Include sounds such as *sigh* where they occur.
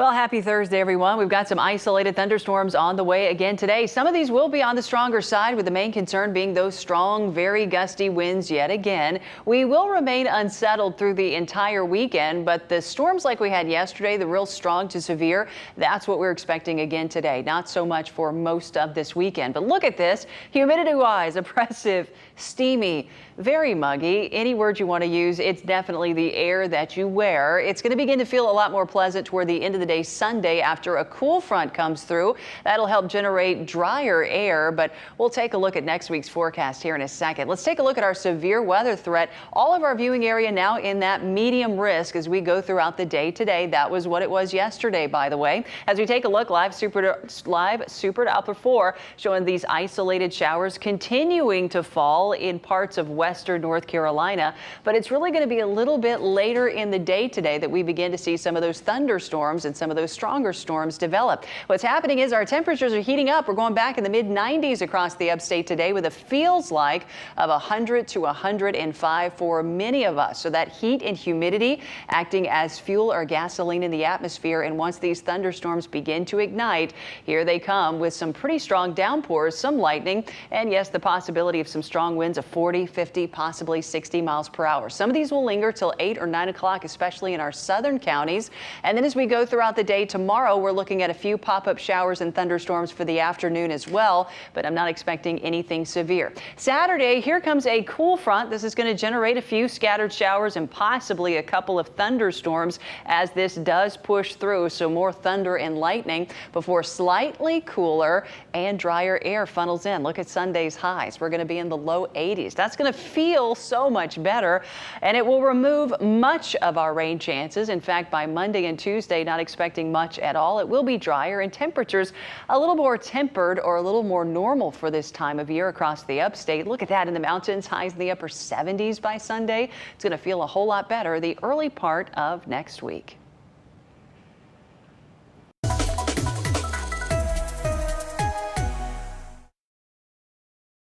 Well, happy Thursday, everyone. We've got some isolated thunderstorms on the way again today. Some of these will be on the stronger side, with the main concern being those strong, very gusty winds yet again. We will remain unsettled through the entire weekend, but the storms like we had yesterday, the real strong to severe, that's what we're expecting again today. Not so much for most of this weekend. But look at this humidity wise, *laughs* oppressive, steamy, very muggy. Any word you want to use, it's definitely the air that you wear. It's going to begin to feel a lot more pleasant toward the end of the day Sunday after a cool front comes through. That'll help generate drier air, but we'll take a look at next week's forecast here in a second. Let's take a look at our severe weather threat. All of our viewing area now in that medium risk as we go throughout the day today. That was what it was yesterday, by the way. As we take a look live super live super to Alpha 4 showing these isolated showers continuing to fall in parts of western North Carolina, but it's really going to be a little bit later in the day today that we begin to see some of those thunderstorms and some of those stronger storms develop. What's happening is our temperatures are heating up. We're going back in the mid 90s across the upstate today with a feels like of 100 to 105 for many of us. So that heat and humidity acting as fuel or gasoline in the atmosphere. And once these thunderstorms begin to ignite, here they come with some pretty strong downpours, some lightning, and yes, the possibility of some strong winds of 40, 50, possibly 60 miles per hour. Some of these will linger till 8 or 9 o'clock, especially in our southern counties. And then as we go throughout the day tomorrow, we're looking at a few pop-up showers and thunderstorms for the afternoon as well, but I'm not expecting anything severe. Saturday, here comes a cool front. This is going to generate a few scattered showers and possibly a couple of thunderstorms as this does push through. So more thunder and lightning before slightly cooler and drier air funnels in. Look at Sunday's highs. We're going to be in the low 80s. That's going to feel so much better and it will remove much of our rain chances. In fact, by Monday and Tuesday, not expecting much at all. It will be drier and temperatures a little more tempered or a little more normal for this time of year across the upstate. Look at that in the mountains, highs in the upper 70s by Sunday. It's going to feel a whole lot better the early part of next week.